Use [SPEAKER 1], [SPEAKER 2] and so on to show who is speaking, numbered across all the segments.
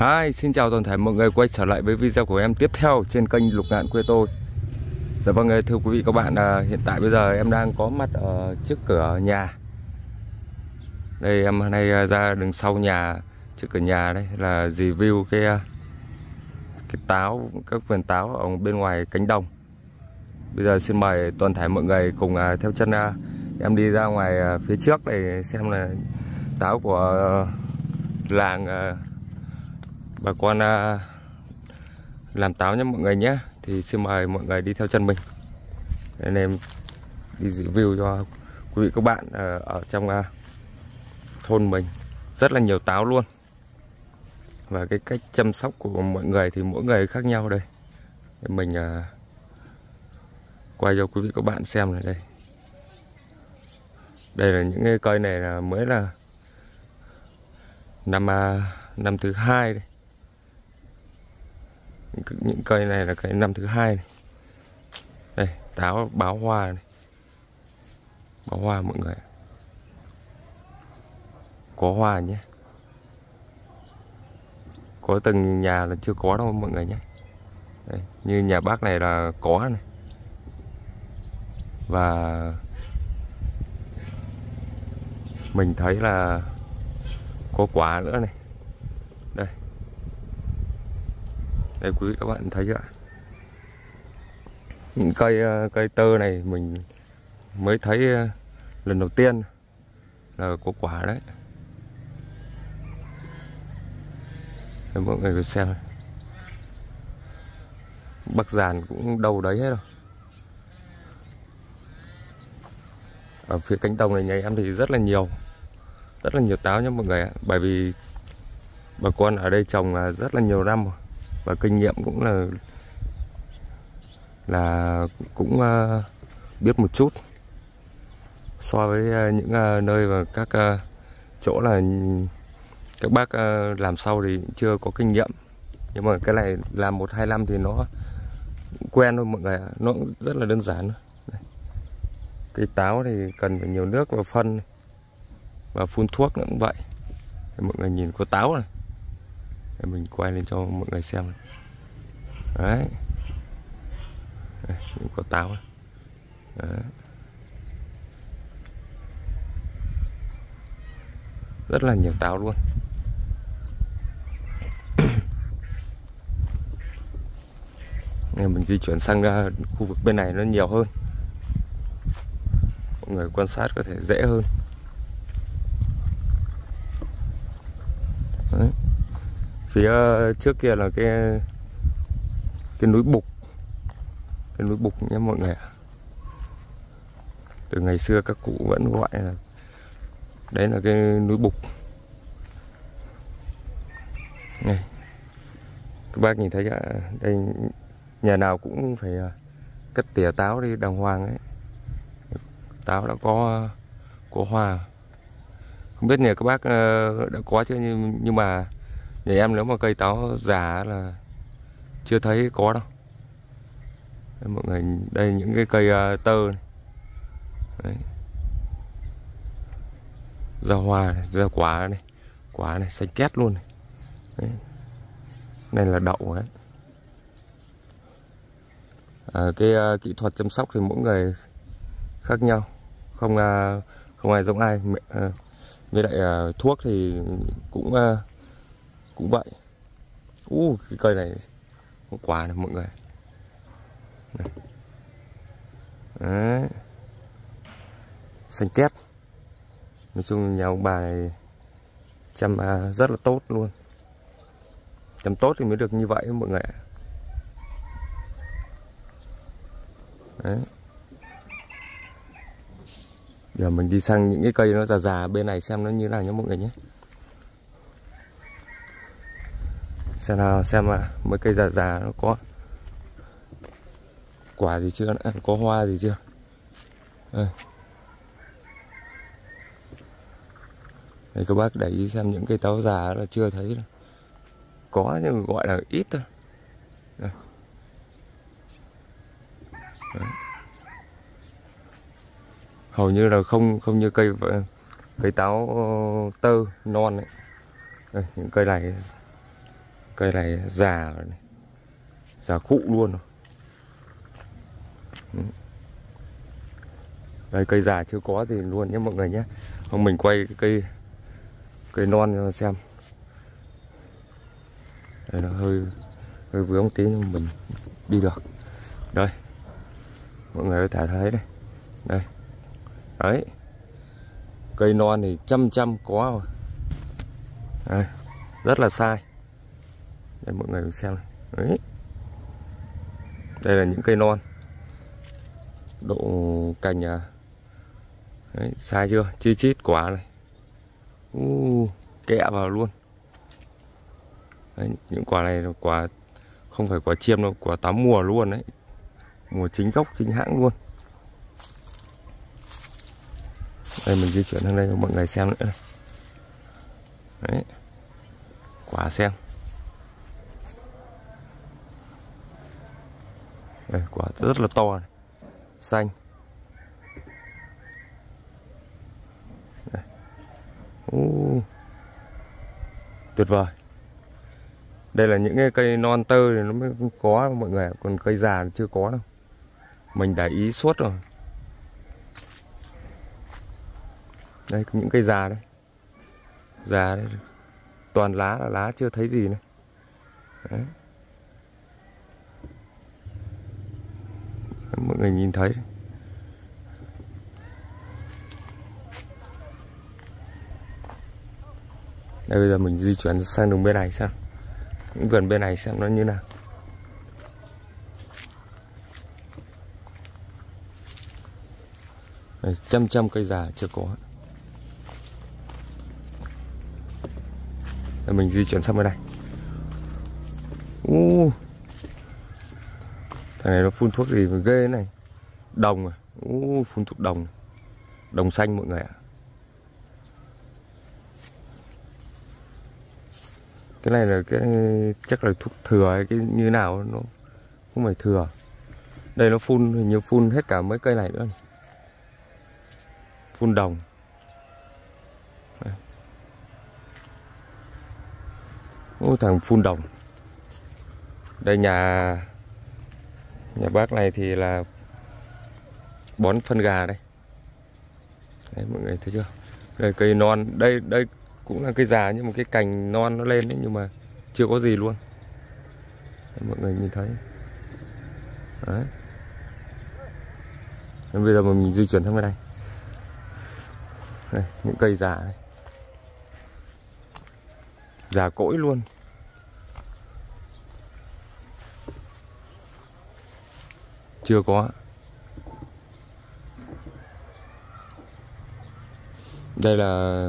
[SPEAKER 1] Hi, xin chào toàn thể mọi người quay trở lại với video của em tiếp theo trên kênh Lục Ngạn quê tôi. Dạ vâng, thưa quý vị các bạn, à, hiện tại bây giờ em đang có mặt ở trước cửa nhà. Đây em hôm nay à, ra đường sau nhà trước cửa nhà đây là review cái à, cái táo các vườn táo ở bên ngoài cánh đồng. Bây giờ xin mời toàn thể mọi người cùng theo chân em đi ra ngoài phía trước để xem là táo của làng bà con à, làm táo nhé mọi người nhé thì xin mời mọi người đi theo chân mình. Anh em đi review cho quý vị các bạn ở, ở trong à, thôn mình. Rất là nhiều táo luôn. Và cái cách chăm sóc của mọi người thì mỗi người khác nhau đây. Mình à, quay cho quý vị các bạn xem này đây. Đây là những cái cây này là mới là năm à, năm thứ hai đây những cây này là cây năm thứ hai này. đây táo báo hoa này. Báo hoa mọi người có hoa nhé. Có từng nhà là chưa có đâu mọi người nhé. Đây, như nhà bác này là có này. Và mình thấy là có quả nữa này đây đây, quý vị các bạn thấy chưa ạ? Những cây ờ, cây tơ này mình mới thấy ờ, lần đầu tiên là có quả đấy. Để mọi người xem bắc giàn cũng đâu đấy hết rồi. Ở phía cánh đồng này nhà em thì rất là nhiều, rất là nhiều táo nha mọi người ạ. Bởi vì bà con ở đây trồng rất là nhiều năm rồi và kinh nghiệm cũng là là cũng uh, biết một chút. So với uh, những uh, nơi và các uh, chỗ là các bác uh, làm sau thì chưa có kinh nghiệm. Nhưng mà cái này làm một hai năm thì nó quen thôi mọi người ạ. Nó cũng rất là đơn giản Đây. cây táo thì cần phải nhiều nước và phân và phun thuốc nữa cũng vậy. Mọi người nhìn có táo này để mình quay lên cho mọi người xem này. đấy cũng có táo này. Đấy. rất là nhiều táo luôn mình di chuyển sang à, khu vực bên này nó nhiều hơn mọi người quan sát có thể dễ hơn Đấy phía trước kia là cái cái núi bục. Cái núi bục nhé mọi người ạ. Từ ngày xưa các cụ vẫn gọi là đấy là cái núi bục. Này các bác nhìn thấy ạ đây nhà nào cũng phải cắt cất tỉa táo đi đàng hoàng ấy. Táo đã có có hoa. Không biết nhà các bác ờ, đã có chưa? Nhưng, nhưng mà nhà em nếu mà cây táo già là chưa thấy có đâu đây, mọi người đây những cái cây uh, tơ này. Đấy. ra hoa này, ra quả này quả này xanh két luôn này Đấy. này là đậu đấy à, cái uh, kỹ thuật chăm sóc thì mỗi người khác nhau không uh, không ai giống ai với lại uh, thuốc thì cũng uh, cũng vậy u uh, cái cây này quả này mọi người này. Đấy. xanh két nói chung nhà ông bà này chăm à, rất là tốt luôn chăm tốt thì mới được như vậy mọi người Đấy. Giờ mình đi sang những cái cây nó già già bên này xem nó như nào nhé mọi người nhé Xem nào xem à, mấy cây già già nó có quả gì chưa có hoa gì chưa Đây. Đây các bác để ý xem những cây táo già là chưa thấy đâu. Có nhưng gọi là ít thôi Đây. Đấy. hầu như là không không như cây cây táo ờ, tơ non ấy. Đây, những cây này cây này già rồi này. già khụ luôn rồi. Ừ. Đây cây già chưa có gì luôn nhé mọi người nhé. Không mình quay cái cây cây non cho xem. Đây nó hơi hơi vướng tí nhưng mình đi được. Đây. Mọi người có thể thấy đây. Đây. Đấy. Cây non thì trăm trăm có rồi. Đây, rất là sai đây mọi người xem này. đấy. Đây là những cây non. Độ cành à. Đấy, sai chưa? Chi chít quả này. Uh, kẹ vào luôn. Đấy, những quả này là quả không phải quả chiêm đâu quả tám mùa luôn đấy. Mùa chính gốc chính hãng luôn. Đây mình di chuyển sang đây cho mọi người xem nữa này. đấy. Quả xem. Đây quả rất là to này. xanh. Đây. Uh, tuyệt vời. Đây là những cái cây non tơ thì nó mới có mọi người còn cây già chưa có đâu. Mình để ý suốt rồi. Đây những cây già đấy, già đấy, toàn lá là lá chưa thấy gì này đấy. Mọi người nhìn thấy. Đây bây giờ mình di chuyển sang đường bên này xem. Những vườn bên này xem nó như nào. Đây, trăm trăm cây già chưa có. Đây, mình di chuyển sang bên này. Uh, thằng này nó phun thuốc gì mà ghê này. Đồng à? Uh, phun thuốc đồng. Đồng xanh mọi người ạ. Cái này là cái chắc là thuốc thừa hay cái như nào nó không phải thừa. Đây nó phun hình như phun hết cả mấy cây này nữa này. phun đồng. Ô, thằng phun đồng. Đây nhà nhà bác này thì là bón phân gà đây. Đấy mọi người thấy chưa? Đây cây non. Đây đây cũng là cây già nhưng mà cái cành non nó lên đấy nhưng mà chưa có gì luôn. Đấy, mọi người nhìn thấy. Đấy. Nên bây giờ mình di chuyển sang bên đây. Đây, những cây già này già cỗi luôn. Chưa có. Đây là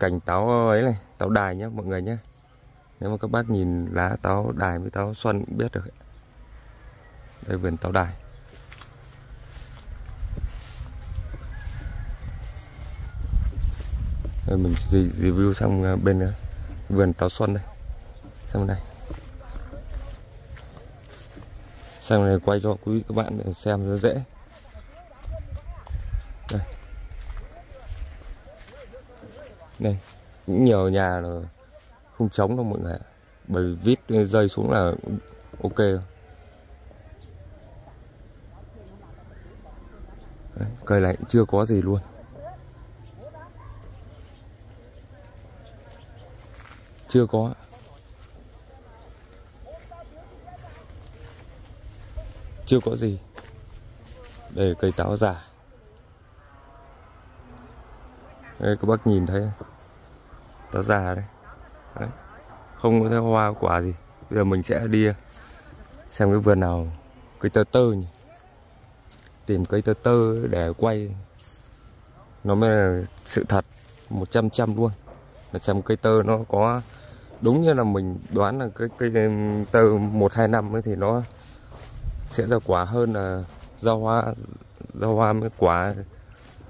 [SPEAKER 1] cành táo ấy này, táo đài nhé mọi người nhé nếu mà các bác nhìn lá táo đài với táo xuân cũng biết được đây vườn táo đài. Rồi mình review xong bên ờ, ờ, vườn táo xuân đây. Xong đây. Xem này quay cho quý các bạn để xem rất dễ. Đây. Đây cũng nhiều nhà là không chống đâu mọi người bởi vít dây xuống là ok. Đấy, cây này cũng chưa có gì luôn. Chưa có chưa có gì. Đây là cây táo già đây các bác nhìn thấy táo già đấy, đấy. không có thấy hoa quả gì. Bây giờ mình sẽ đi xem cái vườn nào cây tơ tơ nhỉ? Tìm cây tơ tơ để quay. Nó mới là sự thật một trăm trăm luôn. Là xem cây tơ nó có đúng như là mình đoán là cái cây tơ một hai năm ấy thì nó sẽ ra quả hơn là rau hoa rau hoa mới quả.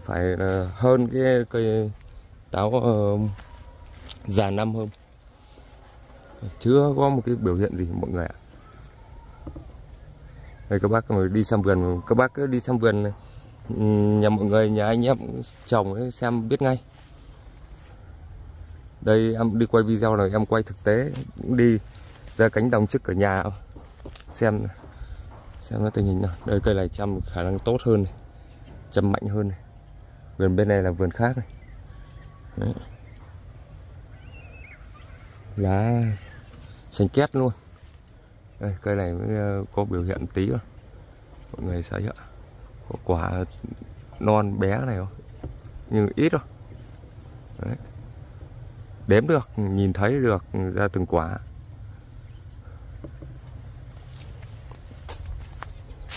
[SPEAKER 1] Phải là hơn cái cây táo uh, già năm hơn. Chưa có một cái biểu hiện gì mọi người ạ. Đây các bác đi xem vườn. Các bác cứ đi xem vườn này. Nhà mọi người nhà anh em trồng ấy xem biết ngay. Đây em đi quay video này em quay thực tế cũng đi ra cánh đồng trước cửa nhà xem xem nó tình hình nào. Đây, cây này chăm khả năng tốt hơn này. Chăm mạnh hơn này. Vườn bên này là vườn khác này. Đấy. lá xanh két luôn. Đây, cây này mới ờ, có biểu hiện tí rồi mọi người thấy ạ có quả non bé này không nhưng ít thôi. Đấy. đếm được, nhìn thấy được ra từng quả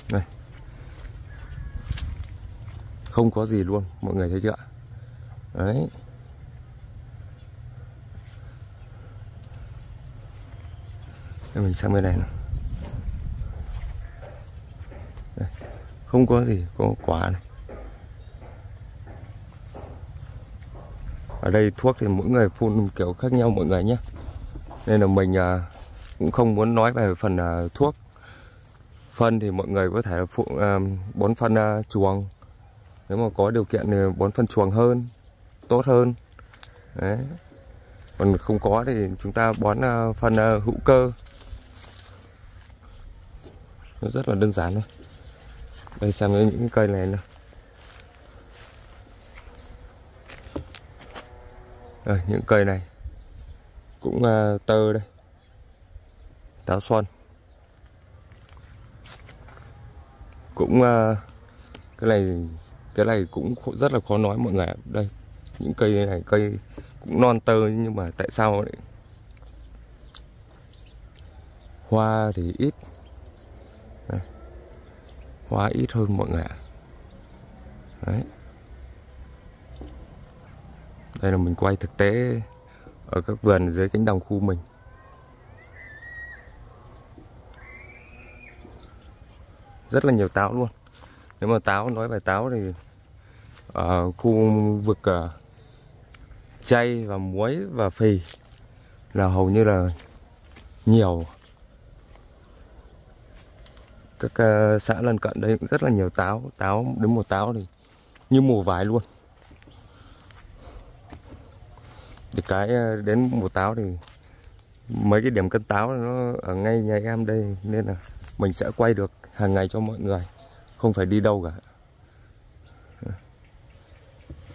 [SPEAKER 1] đây không có gì luôn mọi người thấy chưa đấy. Để mình sang bên này nào. Đây. không có gì có quả này. Ở đây thuốc thì mỗi người phun kiểu khác nhau mọi người nhé. Nên là mình à, cũng không muốn nói về phần à, thuốc. Phân thì mọi người có thể phụ à, bón phân à, chuồng nếu mà có điều kiện thì bón phân chuồng hơn tốt hơn. Đấy. Còn không có thì chúng ta bón à, phân à, hữu cơ. Nó rất là đơn giản thôi. Đây xem những cái cây này nữa. Đây, những cây này. Cũng uh, tơ đây. Táo xoăn cũng uh, cái này cái này cũng rất là khó nói mọi người ạ. Đây, những cây này, cây cũng non tơ nhưng mà tại sao lại hoa thì ít. Đây. hoa ít hơn mọi người ạ. Đấy. Đây là mình quay thực tế ở các vườn dưới cánh đồng khu mình. Rất là nhiều táo luôn nếu mà táo nói về táo thì ở khu vực uh, chay và muối và phì là hầu như là nhiều. Các uh, xã lân cận đây cũng rất là nhiều táo. Táo đến mùa táo thì như mùa vải luôn. Thì cái đến mùa táo thì mấy cái điểm cân táo nó ở ngay nhà em đây nên là mình sẽ quay được hàng ngày cho mọi người không phải đi đâu cả.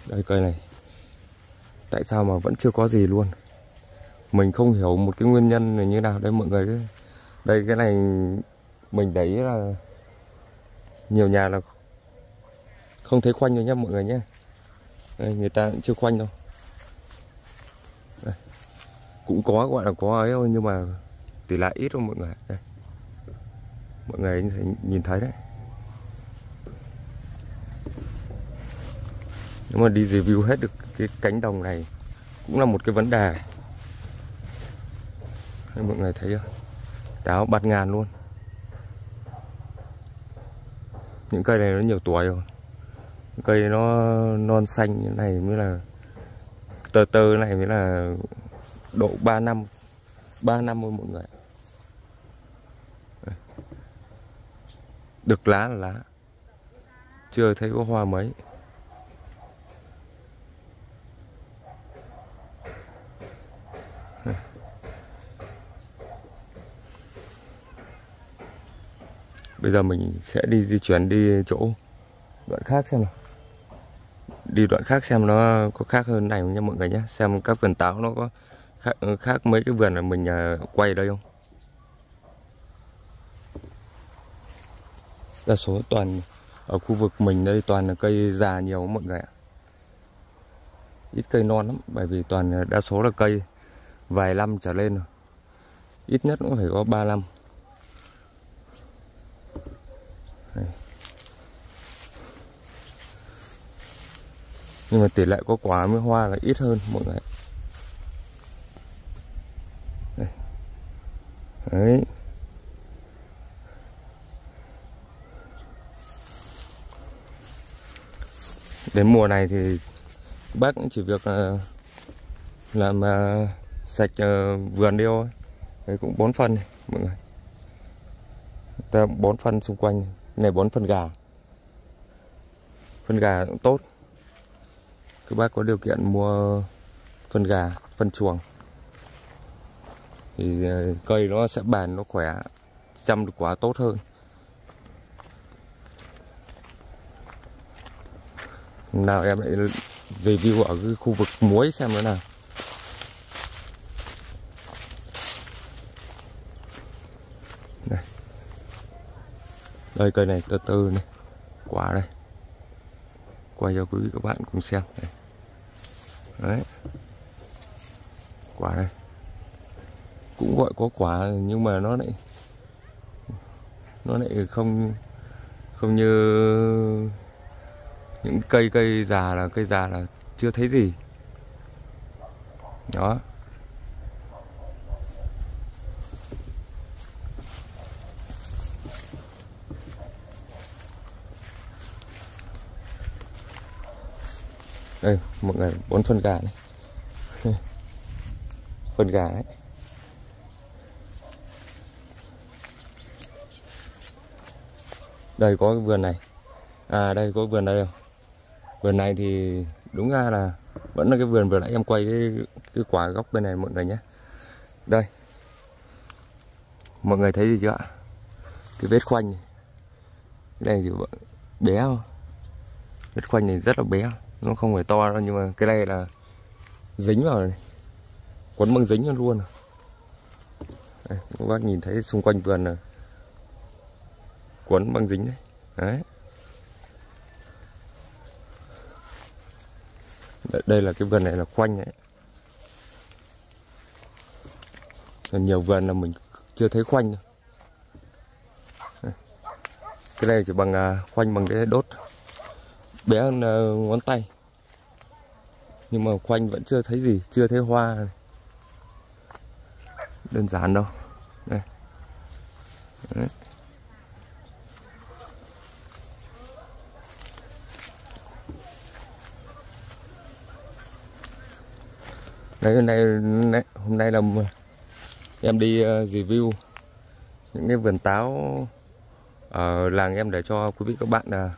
[SPEAKER 1] Đây cây này. Tại sao mà vẫn chưa có gì luôn? Mình không hiểu một cái nguyên nhân là như nào đây mọi người. Đây cái này mình thấy là nhiều nhà là không thấy khoanh rồi nhá mọi người nhé đây, người ta cũng chưa khoanh đâu. Cũng có gọi là có ấy thôi nhưng mà tỷ lệ ít thôi mọi người đây. Mọi người nhìn thấy đấy. Nếu mà đi review hết được cái cánh đồng này cũng là một cái vấn đề. Đây, mọi người thấy không? Táo bạt ngàn luôn. Những cây này nó nhiều tuổi rồi. Cây nó non xanh như này mới là tơ tơ này mới là độ 3 năm 3 năm thôi mọi người được lá là lá. Chưa thấy có hoa mấy. Bây giờ mình sẽ đi di chuyển đi chỗ đoạn khác xem nào. Đi đoạn khác xem nó có khác hơn này nha mọi người nhé. Xem các vườn táo nó có khác, khác mấy cái vườn là mình à, quay đây không? Đa số toàn ở khu vực mình đây toàn là cây già nhiều mọi người ạ. Ít cây non lắm bởi vì toàn đa số là cây vài năm trở lên rồi. Ít nhất cũng phải có 3 năm. Nhưng mà tỷ lệ có quả với hoa là ít hơn mọi người đấy. Đến mùa này thì bác cũng chỉ việc là làm uh, sạch uh, vườn đi thôi. Đấy cũng bón phân này mọi người. Ta bón phân xung quanh này bón phân gà. Phân gà cũng tốt các bác có điều kiện mua phân gà, phân chuồng. Thì ờ, cây nó sẽ bền, nó khỏe, chăm được quả tốt hơn. Nào em lại review ở cái khu vực muối xem nữa nào. Đây đây, cây này từ từ này. Quả đây. Quay cho quý vị các bạn cùng xem. Đây đấy. Quả này cũng gọi có quả, nhưng mà nó lại nó lại không không như những cây cây già là cây già là chưa thấy gì. Đó. Đây một người bốn phân gà này. Phân gà đấy. Đây có cái vườn này. À đây có vườn đây không? Vườn này thì đúng ra là vẫn là cái vườn vừa nãy em quay cái, cái quả góc bên này mọi người nhé. Đây. Mọi người thấy gì chưa ạ? Cái vết khoanh này. cái này thì bé không? Vết khoanh này rất là bé nó không phải to đâu nhưng mà cái này là dính vào này. Quấn băng dính luôn à. đây, các bác nhìn thấy xung quanh vườn là quấn băng dính đấy. Đấy. Đây là cái vườn này là khoanh đấy. Còn nhiều vườn là mình chưa thấy khoanh đâu. cái này chỉ bằng à, khoanh bằng cái đốt bé hơn ờ, ngón tay. Nhưng mà khoanh vẫn chưa thấy gì chưa thấy hoa. Đơn giản đâu. Đây. Đấy. Đấy, hôm nay hôm nay là em đi ờ, review những cái vườn táo ở làng em để cho quý vị các bạn là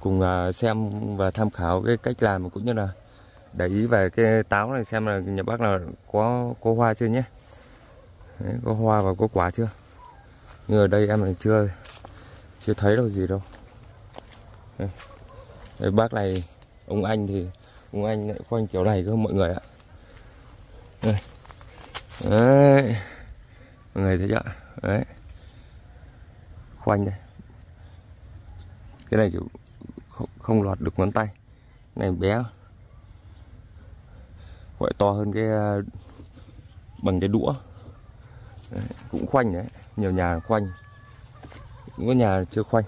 [SPEAKER 1] cùng à, xem và tham khảo cái cách làm cũng như là để ý về cái táo này xem là nhà bác là có có hoa chưa nhé. Đấy, có hoa và có quả chưa? Nhưng ở đây em là chưa chưa thấy đâu gì đâu. Đấy. Bác này ông anh thì ông anh lại khoanh kiểu này cơ mọi người ạ. Đấy. mọi người thấy chưa? Đấy. Khoanh đây. Cái này chủ không, lọt được ngón tay. Này bé. Gọi to hơn cái ờ, bằng cái đũa. Đấy, cũng khoanh đấy nhiều nhà khoanh. Cũng có nhà chưa khoanh.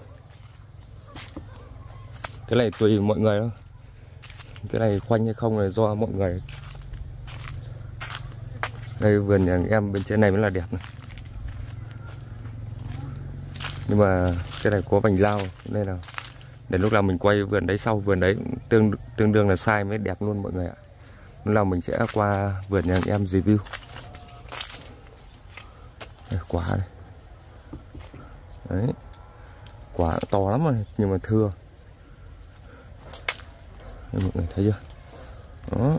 [SPEAKER 1] Cái này tùy mọi người thôi. Cái này khoanh hay không là do mọi người. Đây vườn nhà em bên trên này mới là đẹp này. Nhưng mà cái này có vành lao nên là để lúc nào mình quay vườn đấy sau vườn đấy tương tương đương là sai mới đẹp luôn mọi người ạ. Lúc nào mình sẽ qua vườn nhà em review. Đây, quả này. Đấy. Quả to lắm rồi nhưng mà thưa. Đây, mọi người thấy chưa? Đó.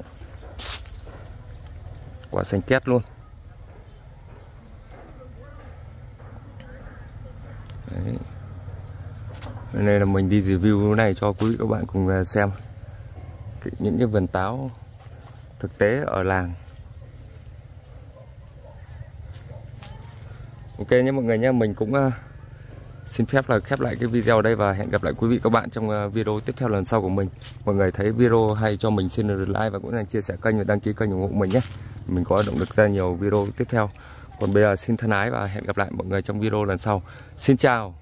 [SPEAKER 1] Quả xanh két luôn. Đây là mình đi review này cho quý vị các bạn cùng à, xem. Những cái vườn táo thực tế ở làng. Ok nhé mọi người nhé, mình cũng à, xin phép là khép lại cái video ở đây và hẹn gặp lại quý vị các bạn trong à, video tiếp theo lần sau của mình. Mọi người thấy video hay cho mình xin like và cũng là chia sẻ kênh và đăng ký kênh ủng hộ mình nhé. Mình có động lực ra nhiều video tiếp theo. Còn bây giờ xin thân ái và hẹn gặp lại mọi người trong video lần sau. Xin chào!